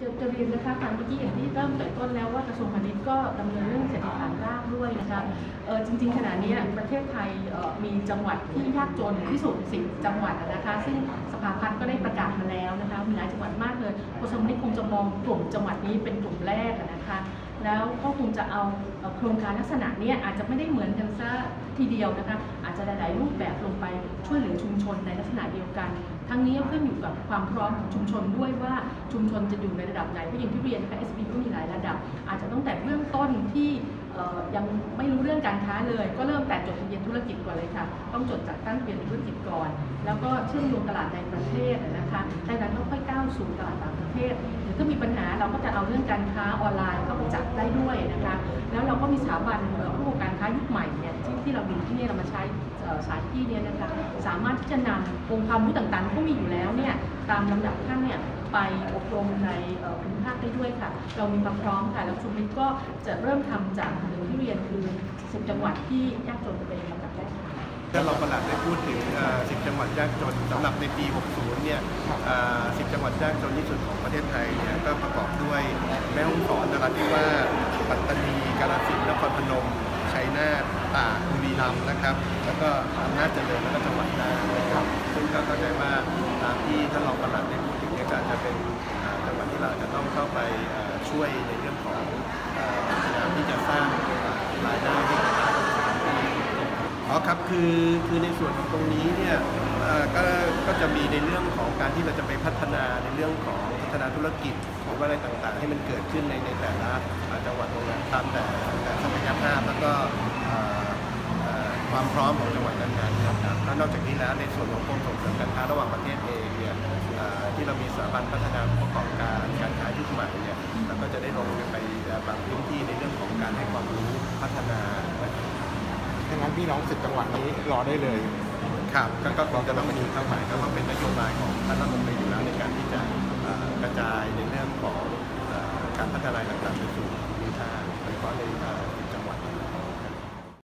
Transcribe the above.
จะจะเรียนนะคะทางเมื่อกี้อย่างที่เริ่มแต่ต้นแล้วว่ากระทรวงพาณิชย์ก็ดำเนินเรื่องเศรษฐกิจฐานรากด้วยนะคะเออจริง ๆ ขณะนี้ประเทศไทยมีจังหวัดที่ยากจนที่สุดสิบจังหวัดนะคะซึ่งสภาพัฒน์ก็ได้ประกาศมาแล้วนะคะมีหลายจังหวัดมากเลยกระทรวงพาณิชย์คงจะมองกลุ่มจังหวัดนี้เป็นกลุ่มแรกนะคะ แล้วก็คงจะเอาโครงการลักษณะนี้อาจจะไม่ได้เหมือนกันซะทีเดียวนะคะอาจจะหลาย ๆ รูปแบบลงไปช่วยเหลือชุมชนในลักษณะเดียวกัน ทั้งนี้ก็ขึ้นอยู่กับความพร้อมของชุมชนด้วยว่าชุมชนจะอยู่ในระดับไหนเพราะอย่างที่เรียนนะคะ SB ก็มีหลายระดับ อาจจะตั้งแต่เบื้องต้นที่ยังไม่รู้เรื่องการค้าเลย ก็เริ่มแต่จดทะเบียนธุรกิจก่อนเลยค่ะ ต้องจดจัดตั้งทะเบียนธุรกิจก่อน แล้วก็เชื่อมโยงตลาดในประเทศนะคะจากนั้นก็ค่อยก้าวสู่ตลาดต่างประเทศ ถ้ามีปัญหาเราก็จะเอาเรื่องการค้าออนไลน์เข้าไปจับได้ด้วยนะคะแล้วเราก็มีสถาบันเอ่อผู้ประกอบการค้ายุคใหม่เนี่ยที่ที่เรามีที่นี่เรามาใช้สถานที่เนี่ยนะคะสามารถที่จะนำองค์ความรู้ต่างๆที่มีอยู่แล้วเนี่ยตามลำดับขั้นเนี่ยไปอบรมในภูมิภาคได้ด้วยค่ะ เรามีความพร้อมค่ะ แล้วชุมมิตก็จะเริ่มทำจากหนึ่งที่เรียนคือ10จังหวัดที่ยากจนเป็นลำดับแรกค่ะ ท่านรองประหลัดได้พูดถึงเอ่อ10 จังหวัดยากจนสำหรับในปี 60 เนี่ยเอ่อ10 จังหวัดยากจนที่สุดของประเทศไทยเนี่ยก็ประกอบด้วยแม่ฮ่องสอนนราธิวาสปัตตานีกาฬสินธุ์นครพนมชัยนาทตากบุรีรัมย์นะครับ แล้วก็อำนาจเจริญแล้วก็จังหวัดน่านนะครับซึ่งก็เข้าใจว่าตามที่ท่านรองประหลัดได้พูดถึงเนี่ยก็อาจจะเป็นอ่าจังหวัดที่เราจะต้องเข้าไปเอ่อช่วยในเรื่องของเอ่อพยายามที่จะสร้างรายได้ให้กับ อ๋อครับคือคือในส่วนของตรงนี้เนี่ยก็ก็จะมีในเรื่องของการที่เราจะไปพัฒนาในเรื่องของพัฒนาธุรกิจหรือว่าอะไรต่างๆ ให้มันเกิดขึ้นในในแต่ละจังหวัดตรงนั้นตามแต่แต่ศักยภาพแล้วก็ความพร้อมของจังหวัดนั้นๆนะครับแล้วนอกจากนี้แล้วในส่วนของกรมส่งเสริมการค้าระหว่างประเทศเองเนี่ยที่เรามีสถาบันพัฒนาผู้ประกอบการการค้ายุคใหม่เนี่ยเราก็จะได้ลงไปบางพื้นที่ในเรื่องของการให้ความรู้พัฒนา งั้นพี่น้องสิบจังหวัดนี้รอได้เลยครับก็ก็คงจะต้องมาดูข้าหมายก็ว่าเป็นนโยบายของท่านรัฐมนตรีอยู่แล้วในการที่จะเอ่อกระจายในเรื่องของเอ่อการพัฒนาต่างๆไปสู่ภูมิภาคโดยเฉพาะในเอ่อ